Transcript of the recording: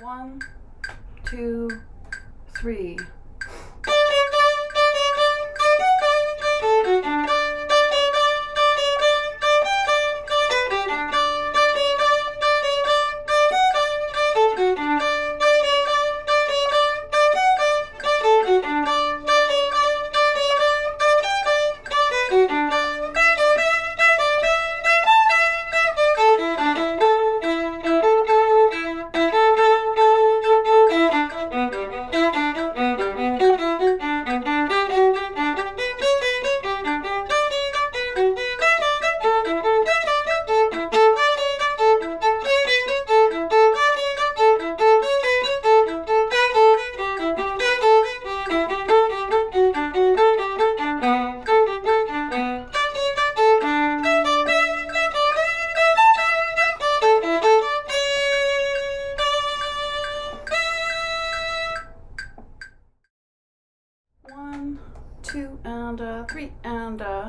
One, two, three. Two, and uh, three, and uh.